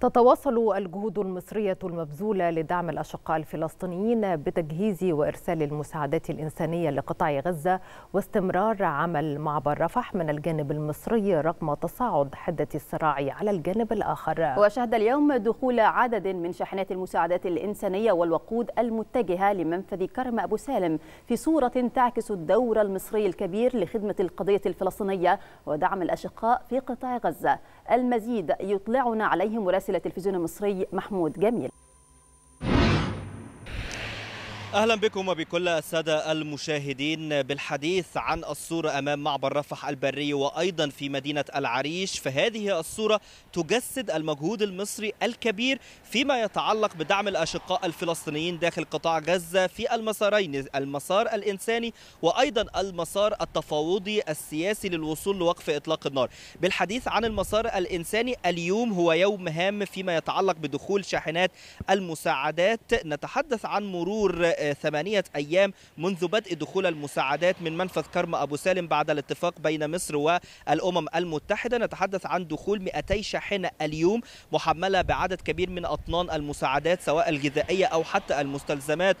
تتواصل الجهود المصرية المبذولة لدعم الأشقاء الفلسطينيين بتجهيز وإرسال المساعدات الإنسانية لقطاع غزة واستمرار عمل معبر رفح من الجانب المصري رغم تصاعد حدة الصراع على الجانب الآخر. وشهد اليوم دخول عدد من شاحنات المساعدات الإنسانية والوقود المتجهة لمنفذ كرم أبو سالم في صورة تعكس الدور المصري الكبير لخدمة القضية الفلسطينية ودعم الأشقاء في قطاع غزة. المزيد يطلعنا عليه مراسل التلفزيون المصري محمود جميل. أهلا بكم وبكل السادة المشاهدين بالحديث عن الصورة أمام معبر رفح البري وأيضا في مدينة العريش. فهذه الصورة تجسد المجهود المصري الكبير فيما يتعلق بدعم الأشقاء الفلسطينيين داخل قطاع غزة في المسارين المسار الإنساني وأيضا المسار التفاوضي السياسي للوصول لوقف إطلاق النار. بالحديث عن المسار الإنساني اليوم هو يوم هام فيما يتعلق بدخول شاحنات المساعدات. نتحدث عن مرور ثمانية أيام منذ بدء دخول المساعدات من منفذ كرم أبو سالم بعد الاتفاق بين مصر والأمم المتحدة. نتحدث عن دخول 200 شاحنة اليوم محملة بعدد كبير من أطنان المساعدات سواء الغذائية أو حتى المستلزمات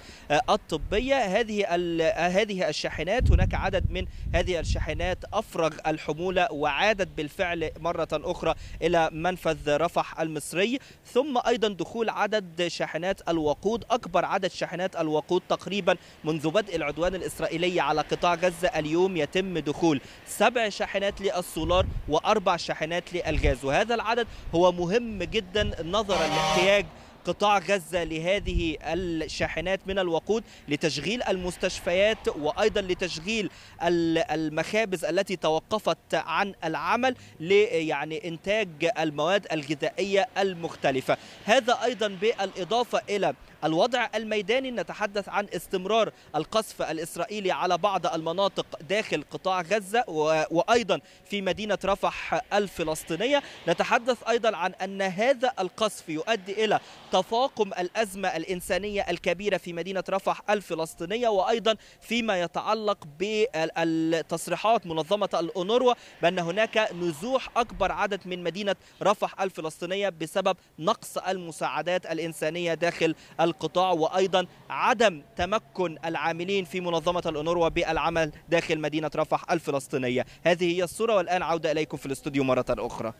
الطبية. هذه هذه الشاحنات هناك عدد من هذه الشاحنات أفرغ الحمولة وعادت بالفعل مرة أخرى إلى منفذ رفح المصري. ثم أيضا دخول عدد شاحنات الوقود أكبر عدد شاحنات الوقود الوقود تقريبا منذ بدء العدوان الإسرائيلي على قطاع غزة اليوم يتم دخول سبع شاحنات للسولار وأربع شاحنات للغاز. وهذا العدد هو مهم جدا نظرا لاحتياج قطاع غزة لهذه الشاحنات من الوقود لتشغيل المستشفيات وأيضا لتشغيل المخابز التي توقفت عن العمل يعني إنتاج المواد الغذائية المختلفة. هذا أيضا بالإضافة إلى الوضع الميداني. نتحدث عن استمرار القصف الإسرائيلي على بعض المناطق داخل قطاع غزة وأيضا في مدينة رفح الفلسطينية. نتحدث أيضا عن أن هذا القصف يؤدي إلى تفاقم الأزمة الإنسانية الكبيرة في مدينة رفح الفلسطينية وأيضا فيما يتعلق بالتصريحات منظمة الأونروا بأن هناك نزوح أكبر عدد من مدينة رفح الفلسطينية بسبب نقص المساعدات الإنسانية داخل القطاع وأيضا عدم تمكن العاملين في منظمة الأونروا بالعمل داخل مدينة رفح الفلسطينية. هذه هي الصورة والآن عودة إليكم في الاستوديو مرة أخرى.